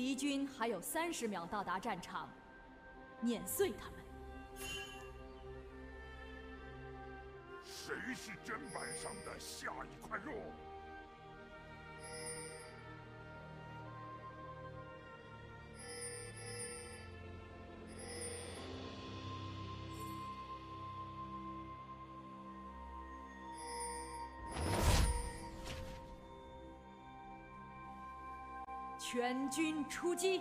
敌军还有三十秒到达战场碾碎他们。谁是砧板上的下一块肉？全军出击。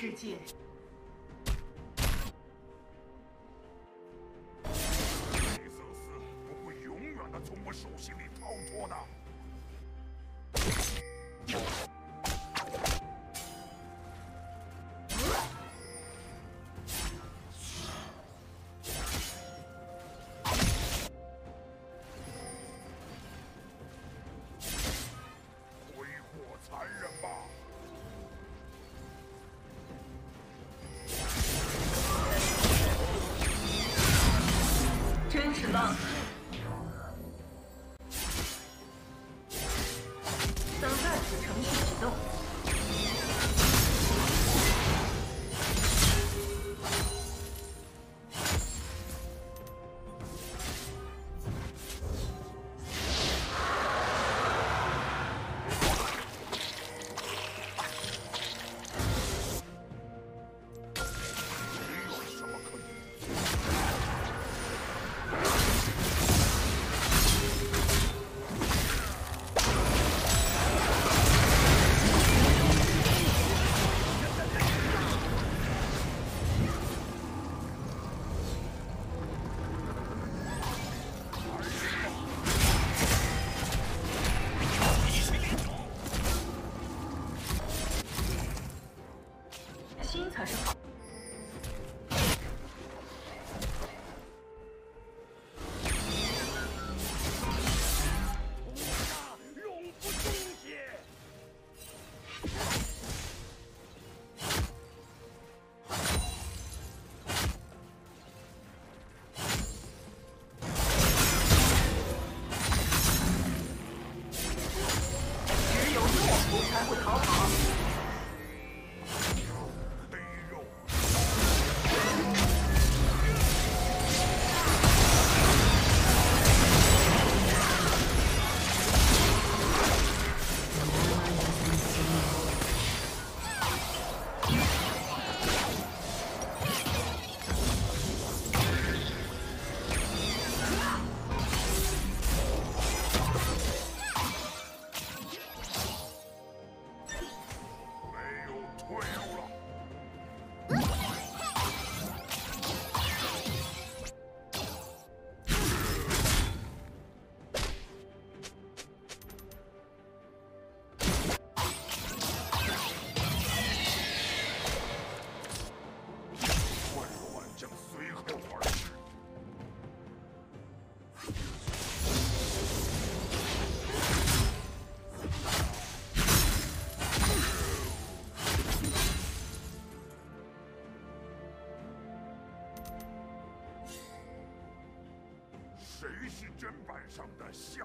世界，上的下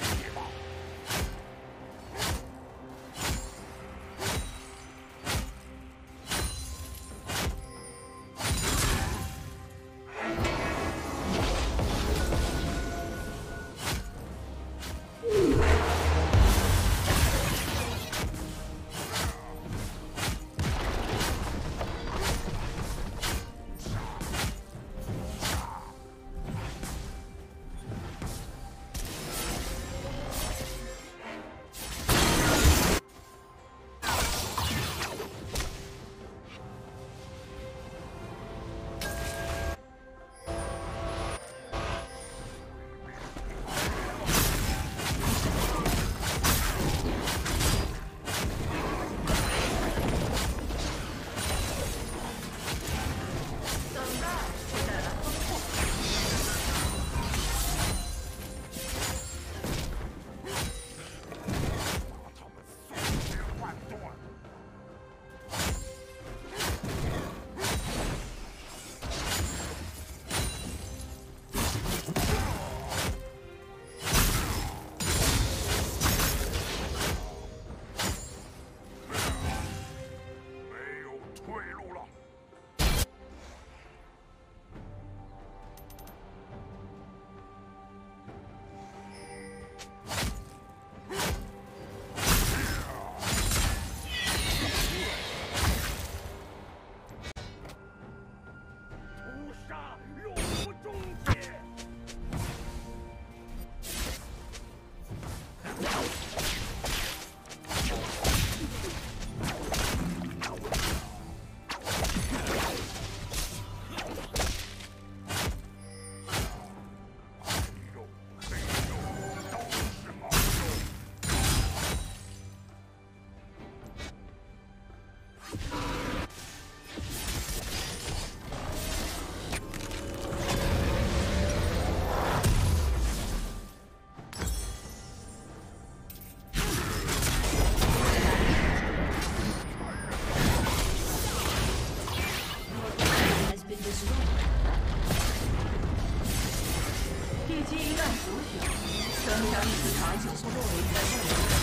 生将已经长久不过为一个战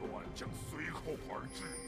乱将随后而至。